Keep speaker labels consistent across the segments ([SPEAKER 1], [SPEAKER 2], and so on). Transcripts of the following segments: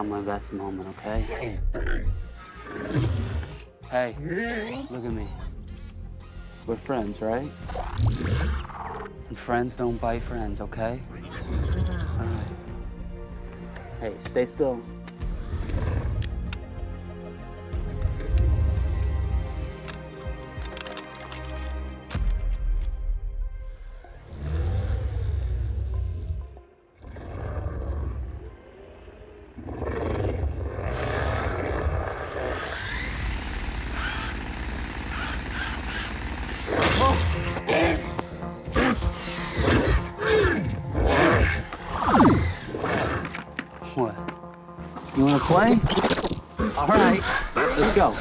[SPEAKER 1] not my best moment, okay? Hey, look at me. We're friends, right? And friends don't bite friends, okay? All right. Hey, stay still. You wanna play? All right, let's go.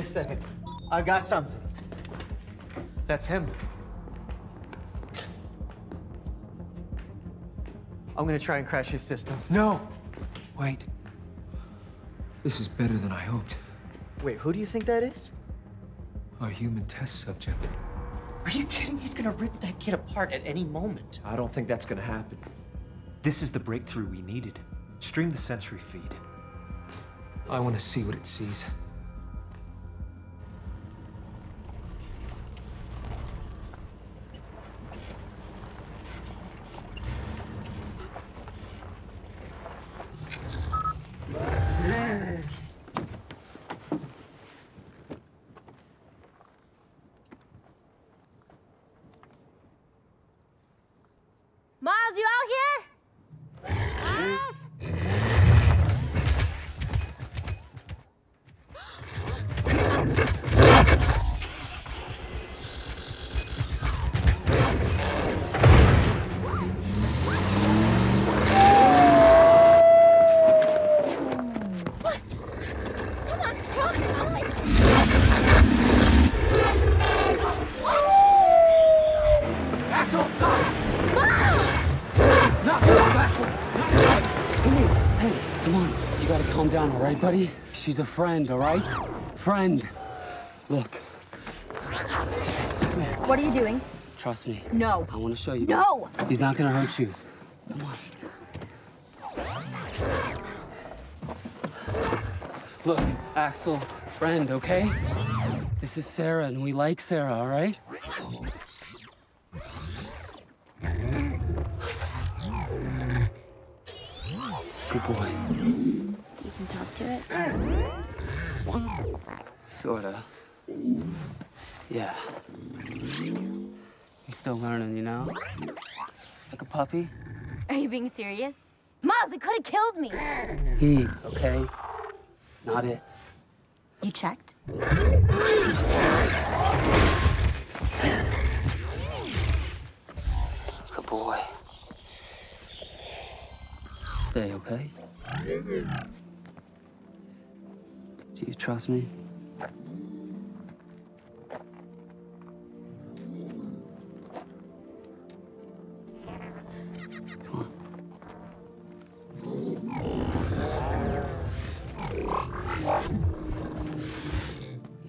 [SPEAKER 2] A
[SPEAKER 3] second. I got something. That's him. I'm gonna try and crash his system.
[SPEAKER 4] No! Wait. This is better than I hoped.
[SPEAKER 3] Wait, who do you think that is?
[SPEAKER 4] Our human test subject.
[SPEAKER 5] Are you kidding? He's gonna rip that kid apart at any moment.
[SPEAKER 3] I don't think that's gonna happen.
[SPEAKER 4] This is the breakthrough we needed. Stream the sensory feed. I want to see what it sees.
[SPEAKER 1] Down, all right, buddy? She's a friend, all right? Friend. Look,
[SPEAKER 6] What are you doing?
[SPEAKER 1] trust me.
[SPEAKER 6] No.
[SPEAKER 1] I want to show you.
[SPEAKER 6] No!
[SPEAKER 1] He's not gonna hurt you. Come on. Look, Axel, friend, okay? This is Sarah, and we like Sarah, all right? Good boy.
[SPEAKER 6] Can talk to it.
[SPEAKER 1] Sorta. Yeah. He's still learning, you know? Like a puppy.
[SPEAKER 6] Are you being serious? Miles, it could have killed me.
[SPEAKER 1] He, okay? Not it.
[SPEAKER 6] You checked?
[SPEAKER 1] Good boy. Stay, okay? Do you trust me?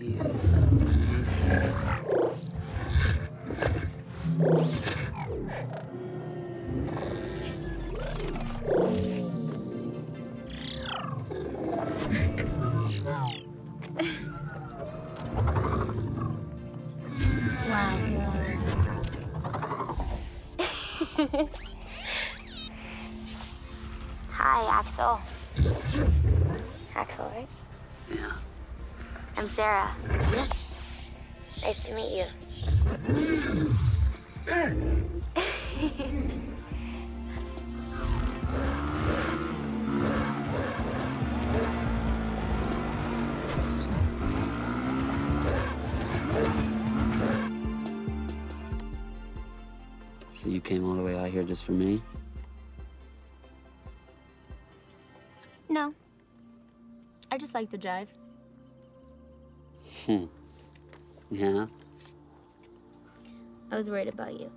[SPEAKER 1] Easy. Easy.
[SPEAKER 6] Hi, Axel. Axel, right?
[SPEAKER 1] Yeah.
[SPEAKER 6] I'm Sarah. Nice to meet you.
[SPEAKER 1] So you came all the way out here just for me?
[SPEAKER 6] No. I just like to drive.
[SPEAKER 1] Hmm. Yeah?
[SPEAKER 6] I was worried about you.